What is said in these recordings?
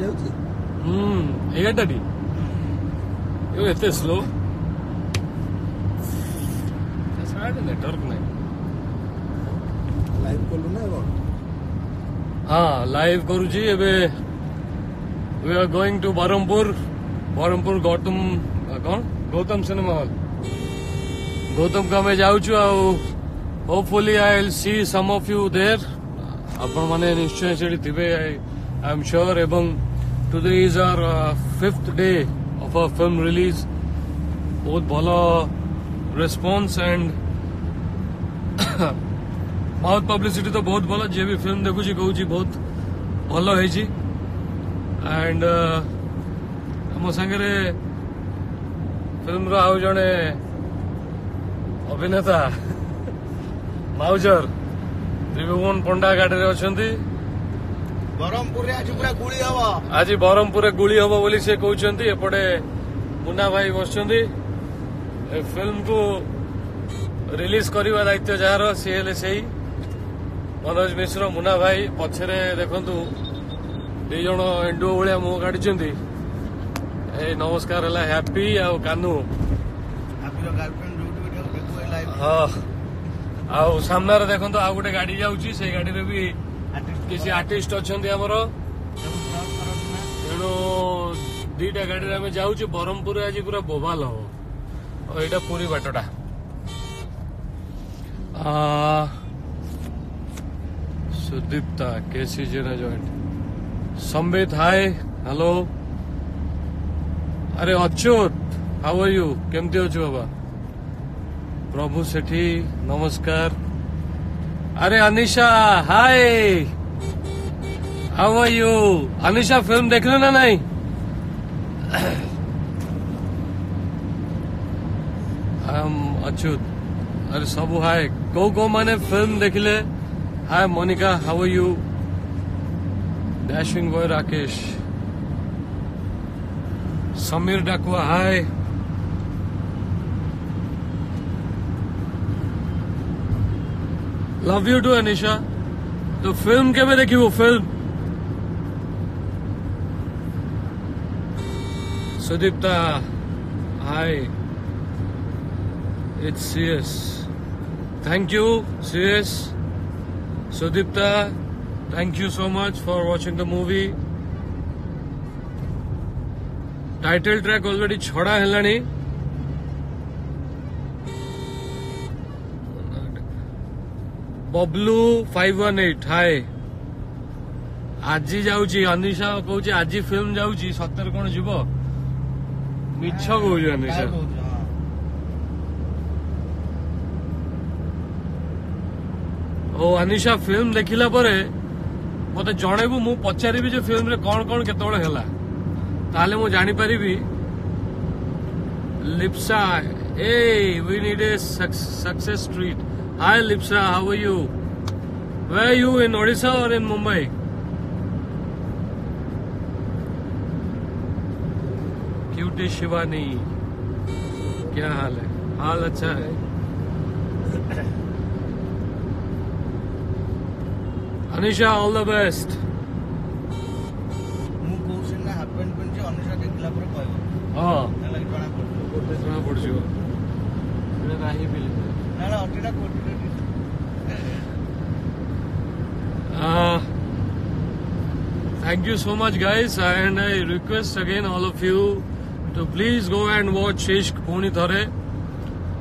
ଯାଉଛି ହୁଁ ଏଗାରଟାଟି ଏତେ ସ୍ଲୋ ନେଟୱାର୍କ ନାହିଁ ଲାଇଭ୍ କଲୁ ନା କ'ଣ ହଁ ଲାଇଭ୍ କରୁଛି ଏବେ we are going to Berhampur Berhampur Gautam कौन गौतम सिनेमा हॉल गौतम का मैं जाऊँ आउ hopefully I will see some of you there आपण मैंने निश्चय सेठी थे आई एम श्योर एवं today is our fifth day of our film release बहुत भला response एंड बहुत पब्लिसिटी तो बहुत भला जे भी फिल्म देखुची कहूँ बहुत भल है एंड आम सागर फिल्म रो जड़े अभिनेता माउजर त्रिभुवन पंडा गाड़ी अच्छा ଆଜି ବରହମପୁରରେ ଗୁଳି ହବ ବୋଲି ସେ କହୁଛନ୍ତି ଏପଟେ ମୁନା ଭାଇ ବସିଛନ୍ତି ଏ ଫିଲ୍ମକୁ ରିଲିଜ କରିବା ଦାୟିତ୍ୱ ଯାହାର ସିଏ ହେଲେ ସେଇ ମନୋଜ ମିଶ୍ର ମୁନା ଭାଇ ପଛରେ ଦେଖନ୍ତୁ ଦୁଇ ଜଣ ଏଣ୍ଡୁଅ ଭଳିଆ ମୁହଁ କାଢିଛନ୍ତି ଏ ନମସ୍କାର ହେଲା ହ୍ୟାପି ଆଉ କାନୁ ହଁ ଆଉ ସାମ୍ନାରେ ଦେଖନ୍ତୁ ଆଉ ଗୋଟେ ଗାଡି ଯାଉଛି ସେଇ ଗାଡିରେ ବି କିଛି ଆର୍ଟିଷ୍ଟ ଅଛନ୍ତି ଆମର ତେଣୁ ଦୁଇଟା ଗାଡ଼ିରେ ଆମେ ଯାଉଛୁ ବ୍ରହ୍ମପୁରରେ ଆଜି ପୁରା ବୋବାଲ ହବ ଆଉ ଏଇଟା ପୁରୀ ବାଟଟା ସୁଦୀପ୍ତା କେସି ଜେନା ଜଏଣ୍ଟ ସମ୍ବିତ ହାଏ ହ୍ୟାଲୋ ଆରେ ଅଚ୍ୟୁତ ହାଉ ଆର୍ ୟୁ କେମିତି ଅଛୁ ବାବା ପ୍ରଭୁ ସେଠି ନମସ୍କାର আরে Anisha hi how are you Anisha film देख रहे ना नहीं हम अच्युत अरे सब हाय को को माने फिल्म देखिले hi Monika how are you dashing boy Rakesh Samir Dakua hi love you too Anisha तो फिल्म के में देखी वो film Sudipta hi it's CS thank you CS Sudipta thank you so much for watching the movie title track already छोड़ा है ববলু five one এইଟ୍ ହାଏ ଆଜି ଯାଉଛି ଅନିଶା କହୁଛି ଆଜି ଫିଲ୍ମ ଯାଉଛି ସତରେ କଣ ଯିବ ମିଛ କହୁଛି ଅନିଶା ଓ ଅନିଶା ଫିଲ୍ମ ଦେଖିଲା ପରେ ମତେ ଜଣେଇବୁ ମୁଁ ପଚାରିବି ଯେ ଫିଲ୍ମରେ କଣ କଣ କେତେବେଳେ ହେଲା ତାହେଲେ ମୁଁ ଜାଣିପାରିବି ଲିପ୍ସା ଏ we need a success street Hi Lipsa, how are you? Where are you, in Odisha or in Mumbai? Cute Shivani. क्या हाल है? हाल अच्छा है। Anisha all the best. मुंह कोर्सिंग ना हैप्पन पंचे अनिशा के गिला पर पायो। हाँ। नलाइक बना पड़ जो। पड़ जो। मेरा राही बिल्कुल। Uh, thank you so much guys and I request again all of you to please go and watch Shishk Puni Thare.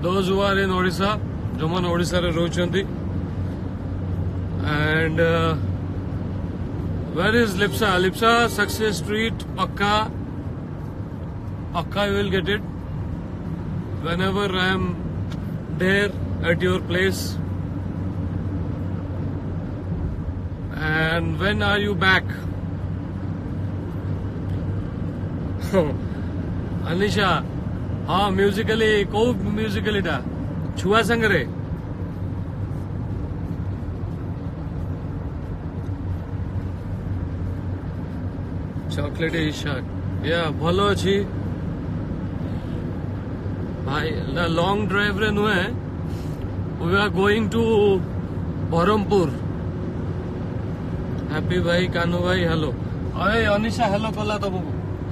Those who are in Odisha, Joman Odisha re rochandi. And uh, where is Lipsa? Lipsa Success Street, Pakka. Pakka you will get it whenever I am there at your place? And when are you back? Anisha हाँ Musically को Musically डा छुआ संगरे chocolate Isha या भलो अच्छी भाई long drive रे नुए we are going to Barampur. Happy bhai, Kanu bhai, hello. Hey, Anisha, hello, kala tabu.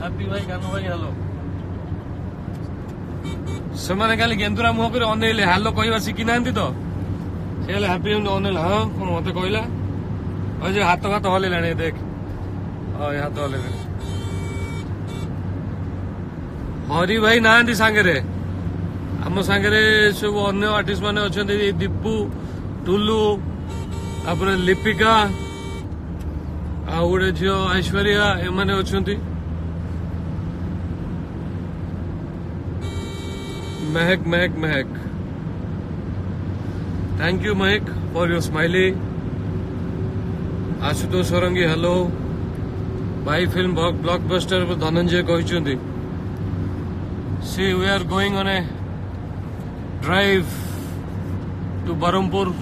Happy bhai, Kanu bhai, hello. ସେମାନେ ଖାଲି ଗେନ୍ଦୁରା ମୁହଁ କରି ଅନେଇଲେ ହାଲୋ କହିବା ଶିଖିନାହାନ୍ତି ତ ସେ ହେଲେ ହାପି ଏମିତି ଅନେଇଲେ ହଁ କଣ ମତେ କହିଲା ଆଉ ଯେ ହାତ ଫାତ ହଲେଇଲାଣି ଦେଖ ହଁ ହାତ ହଲେଇଲାଣି ହରି ଭାଇ ନାହାନ୍ତି ସାଙ୍ଗରେ आम सागरे सब अन्य आर्टिस्ट मान अच्छा दीपू टुलू ତାପରେ ଲିପିକା ଆଉ ଗୋଟେ ଝିଅ Aishwarya Mahak Mahak Mahak thank you Mahak for your smiley Ashutosh Sarangi hello भाई फिल्म ब्लॉकबस्टर धनंजय कहते see we are going on a drive to Brahmapur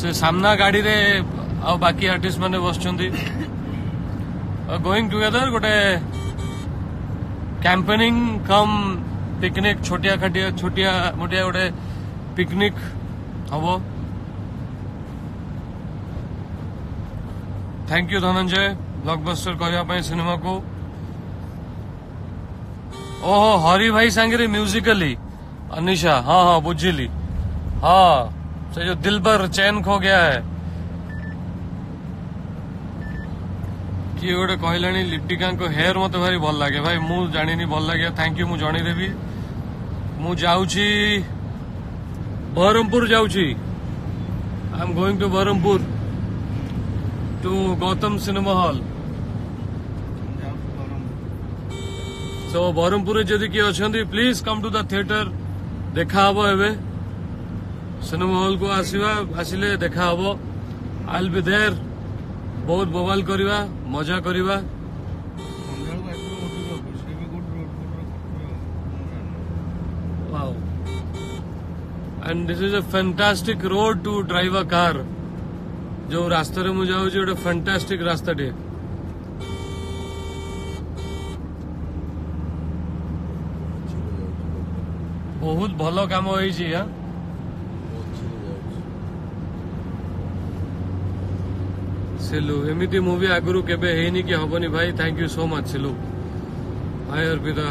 से सामना गाड़ी रे आ बाकी आर्टिस्ट मैंने बस गोइंग टुगेदर गोटे कैंपेनिंग कम पिकनिक छोटिया खटिया छोटिया मोटिया गोटे पिकनिक हम थैंक यू धनंजय ब्लॉकबस्टर करने सिनेमा को ओहो हरि भाई सांगरे म्यूजिकली अनिशा हाँ हाँ बुझीली हाँ से तो जो दिल भर चैन खो गया है किए गोटे कहलाणी लिप्टिका हेयर मत भारी भल लगे भाई मु जानी भल लगे थैंक यू मुझे जनदेवी मुझे Berhampur I am going to Berhampur to Gautam cinema hall so Brahmapur ji किए अच्छा please come to the theatre देखा हम एवं सिनेमा हल को आसवा आसिले देखा हम आई विल देर बहुत बवाल करवा मजा करवा and this is a fantastic road to drive a car जो रास्त मुझे गोटे फैंटास्टिक रास्ता टे बहुत भल कम हो सिलु एमती मु भी भाई thank you so much Silu hi Arpita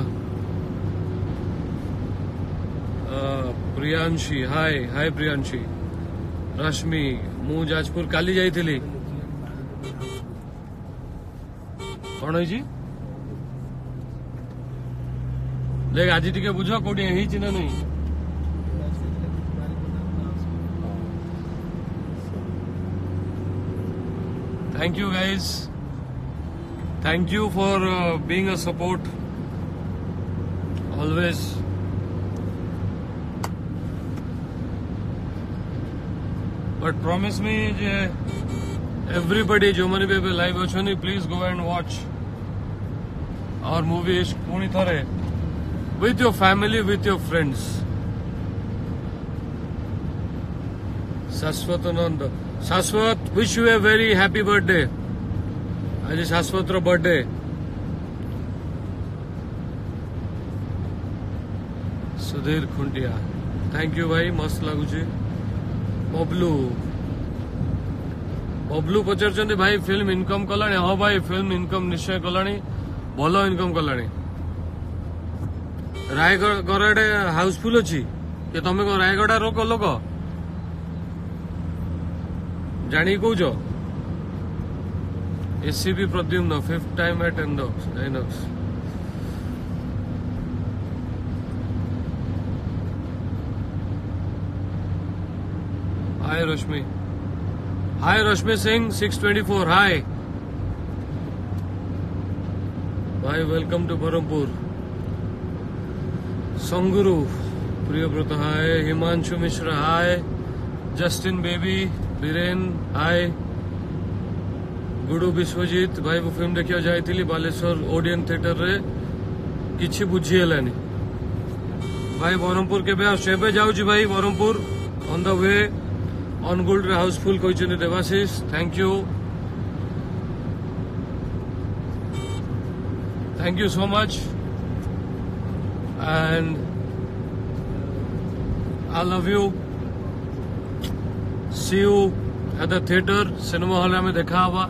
Priyanshi hi hi Priyanshi Rashmi मु जाजपुर काली जाई कौन जी लेकिन आज टे बुझ कौट नहीं thank you guys thank you for being support always but promise me J everybody जो मैंने भी लाइव अच्छा please go and watch our movie पुणी थे with your family, with your friends. Saswatananda. Saswat, wish you a very happy birthday. Aaj Saswatra birthday. Sudhir Khuntia thank you भाई मस्त लगुच बबलू बबलू पचार भाई फिल्म इनकम कला हाँ भाई फिल्म इनकम निश्चय कला भल इनकम कला ରାୟଗଡ଼ ଆଡ଼େ ହାଉସଫୁଲ୍ ଅଛି କି ତମେ କଣ ରାୟଗଡ଼ା ଲୋକ ଲୋକ ଜାଣିକି କହୁଛ ACB Pradyumna fifth time at ଏନ୍ଡକ୍ସ ନାଇନକ୍ସ hi Rashmi hi Rashmi Singh 624 hi भाई welcome to Berhampur সংগুরু Priyabrata hi Himanshu Mishra hi Justin Bieber Biren hi Gudu Biswajit ଭାଇ ମୁଁ ଫିଲ୍ମ ଦେଖିବାକୁ ଯାଇଥିଲି ବାଲେଶ୍ୱର ଓଡିଏନ୍ ଥିଏଟରରେ କିଛି ବୁଝି ହେଲାନି ଭାଇ ବ୍ରହ୍ମପୁର କେବେ ଆସୁଛୁ ଏବେ ଯାଉଛି ଭାଇ ବ୍ରହ୍ମପୁର ଅନ୍ ଦ ୱେ ଅନଗୁଲରେ ହାଉସଫୁଲ୍ କହିଛନ୍ତି Debashish thank you thank you so much and I love you. See you at the theater, cinema hall में देखा हुआ.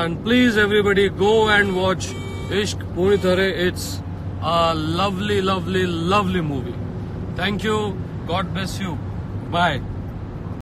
And please everybody go and watch Ishq Puri Thare. It's a lovely, lovely, lovely movie. Thank you. God bless you. Bye.